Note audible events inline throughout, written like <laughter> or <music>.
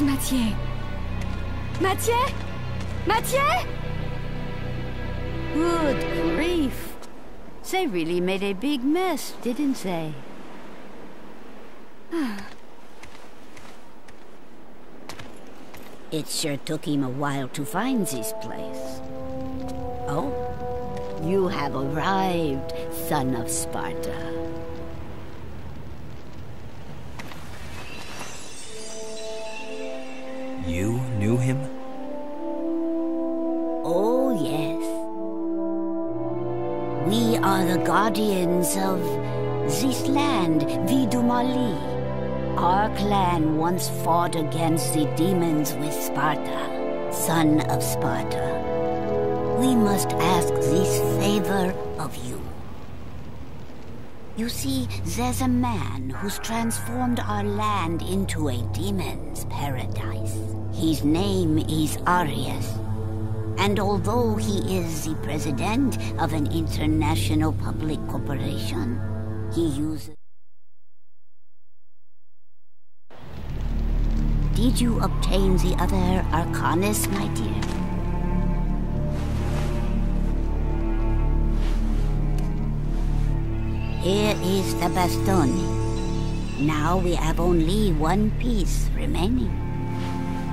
Where's Matier? Matier? Matier? Good grief. They really made a big mess, didn't they? <sighs> it sure took him a while to find this place. Oh, you have arrived, son of Sparda. Of this land, Vie de Marli. Our clan once fought against the demons with Sparda, son of Sparda. We must ask this favor of you. You see, there's a man who's transformed our land into a demon's paradise. His name is Arius. And although he is the president of an international public corporation, he uses... Did you obtain the other Arcanus, my dear? Here is the bastone. Now we have only one piece remaining.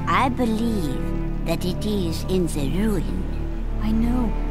I believe that it is in the ruin. I know.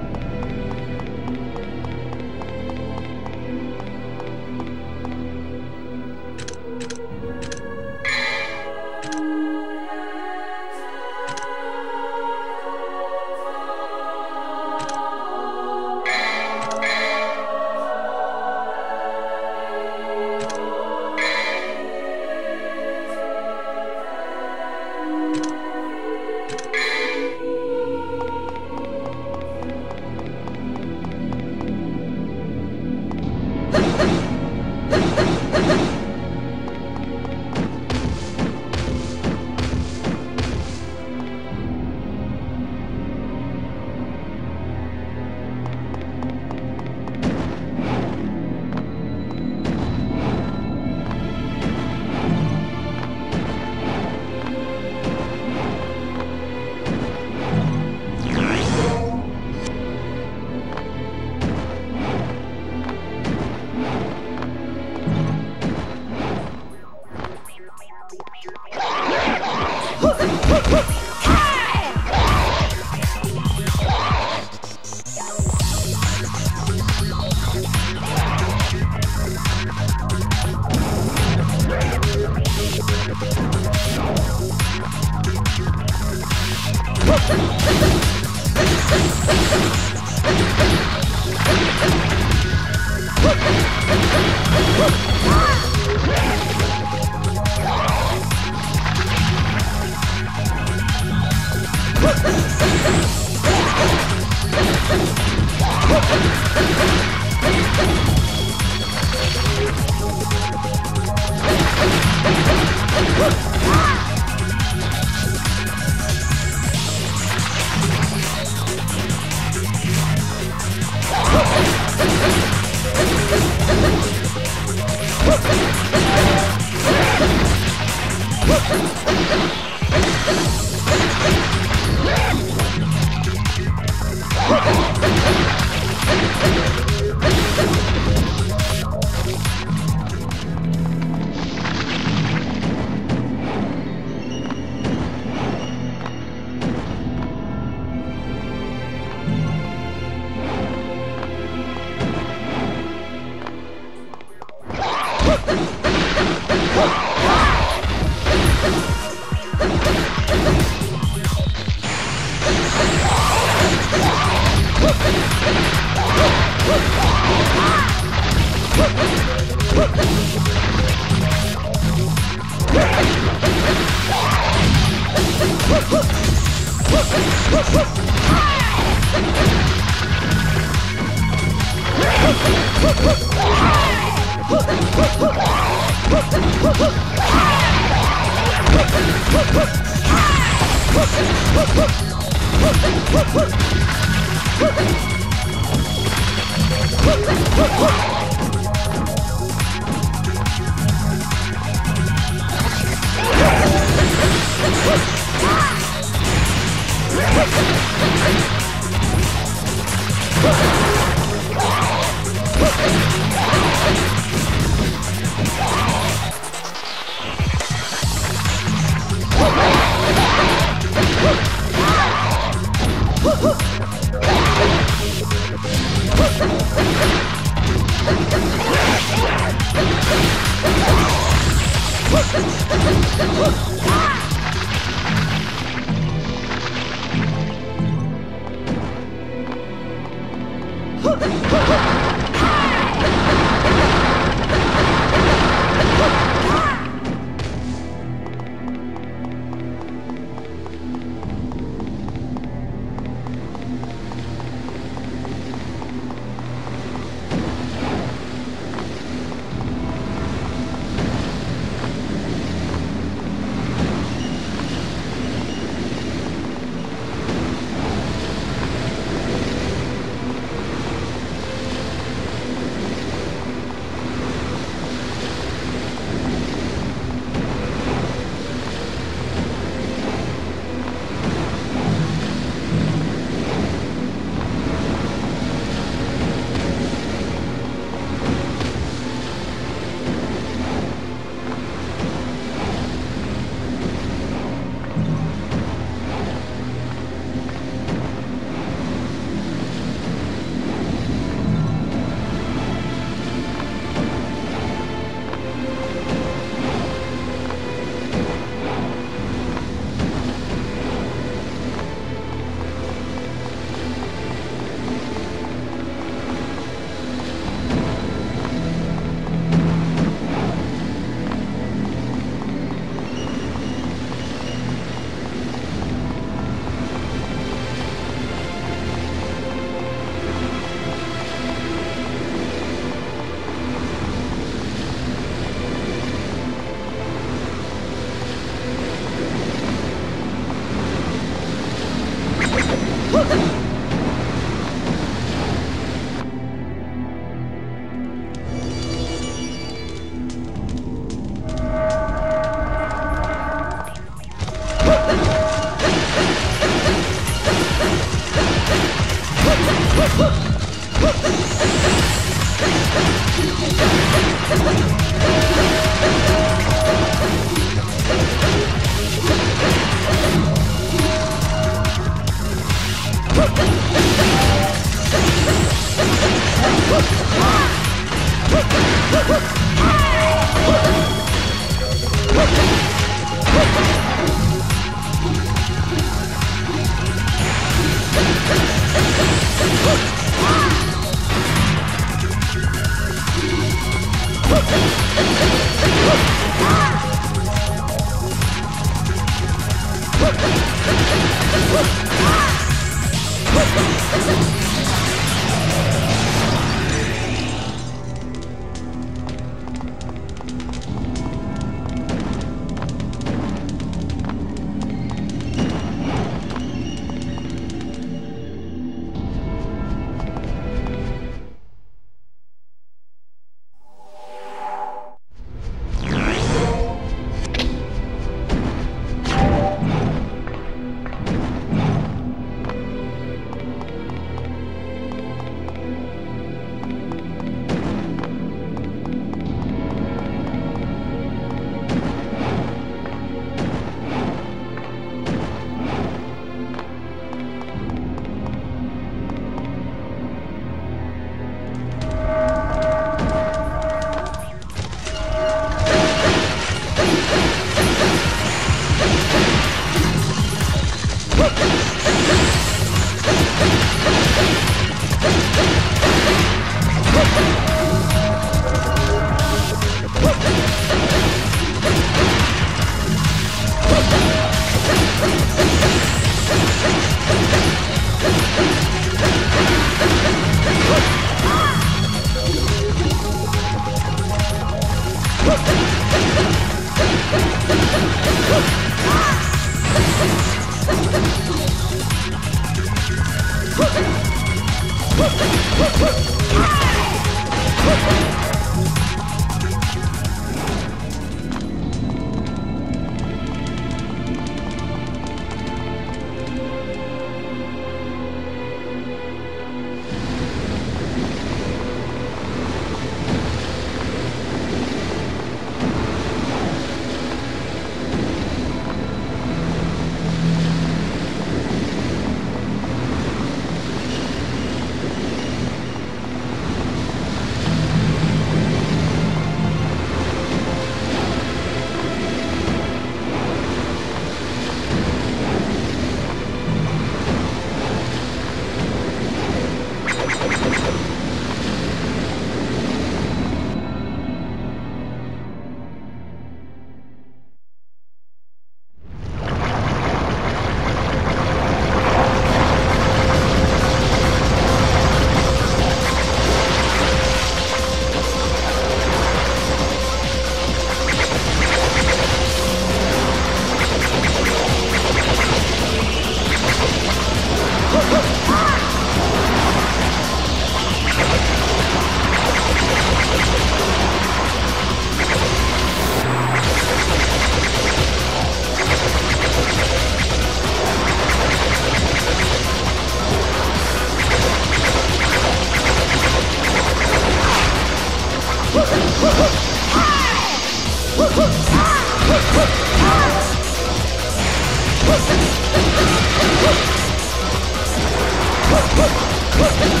Ah!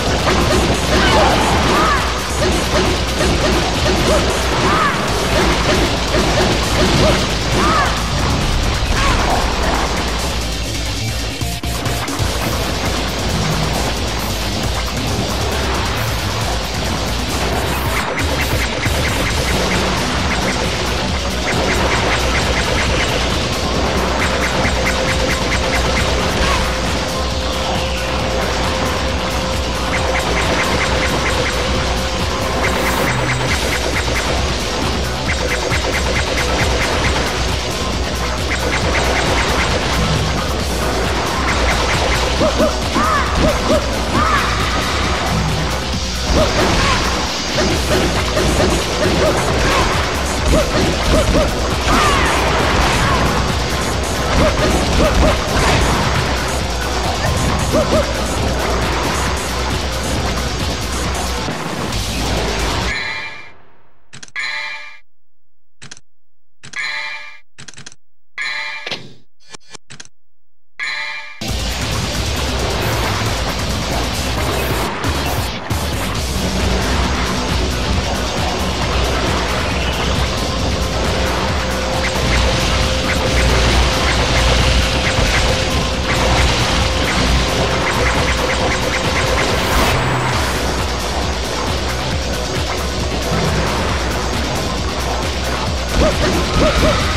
Woo!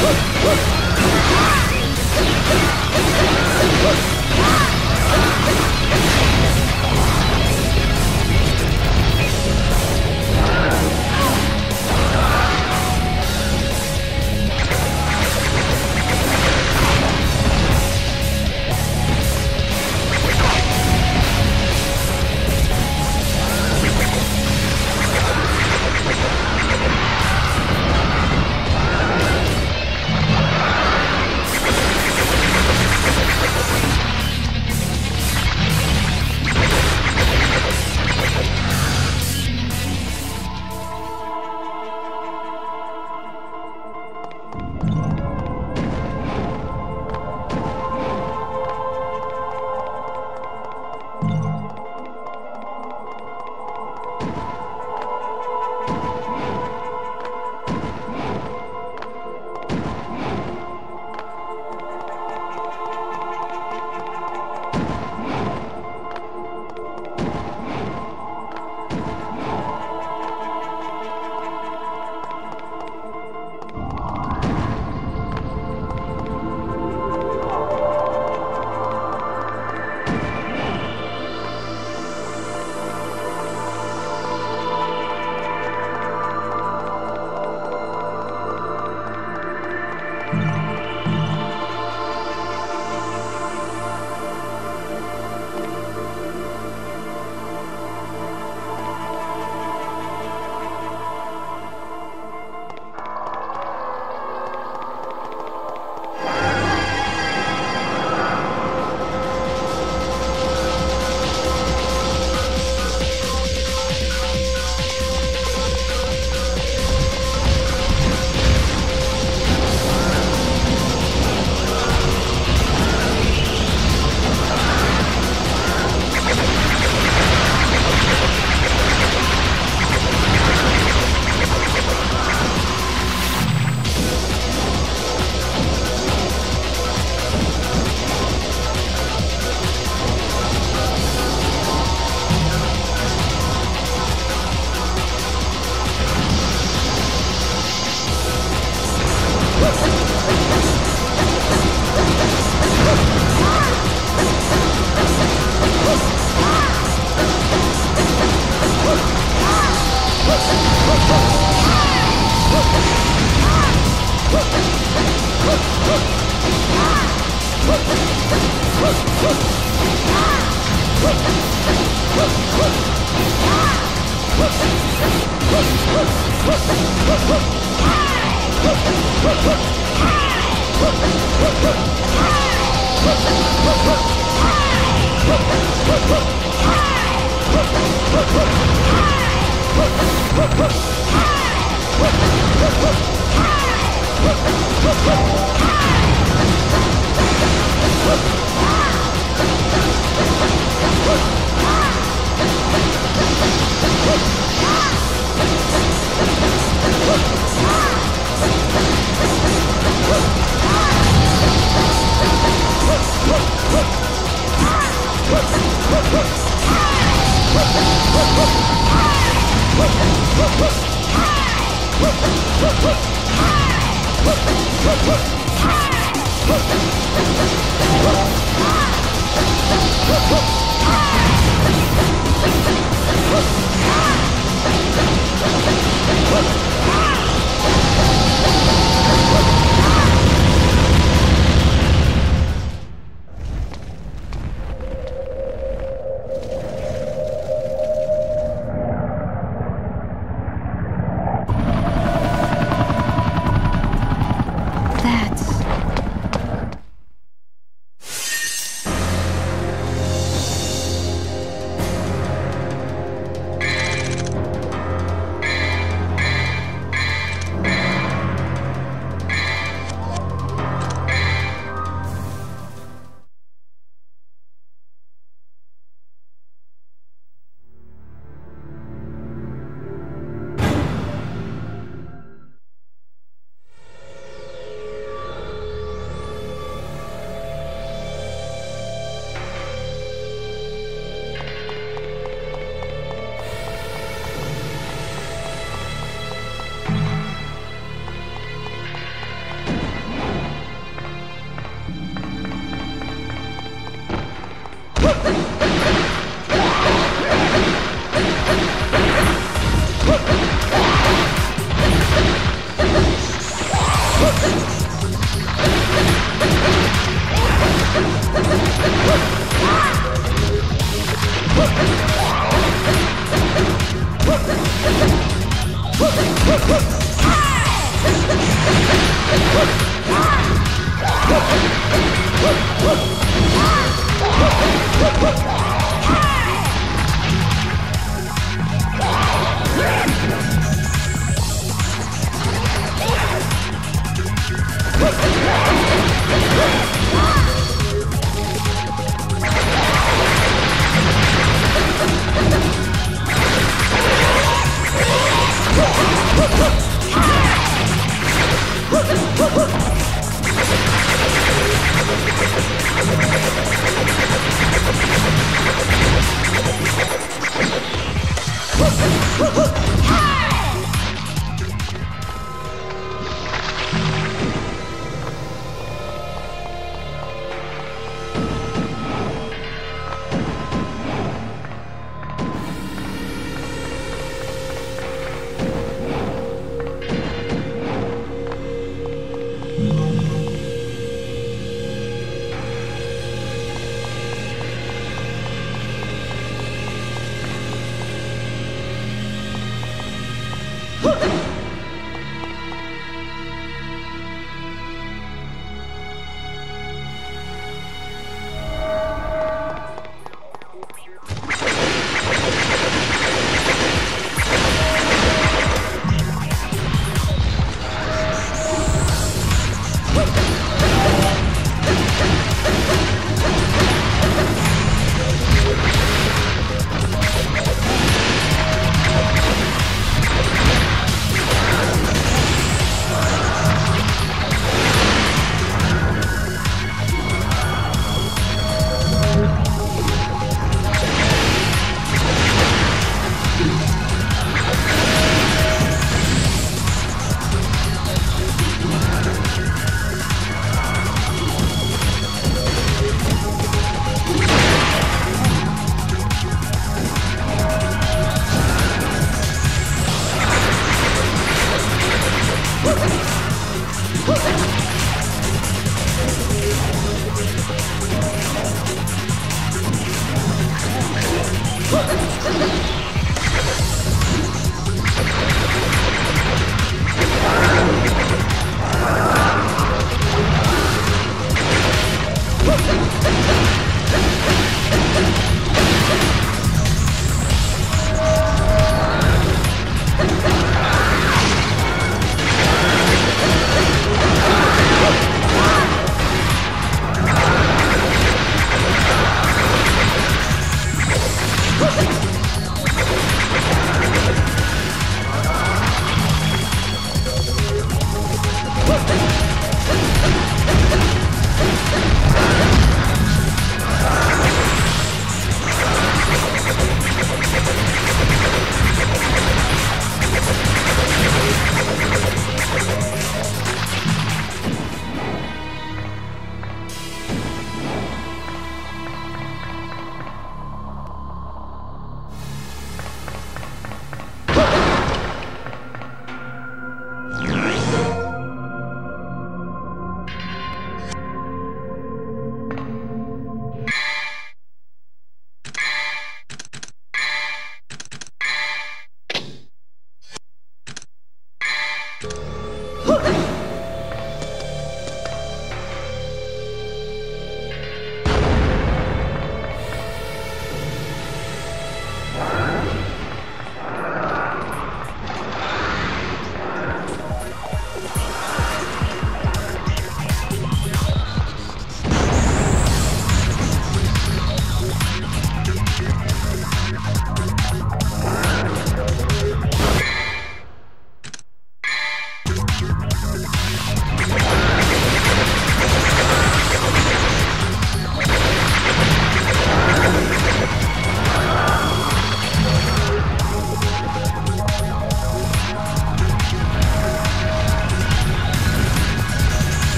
Woof! Woof! That's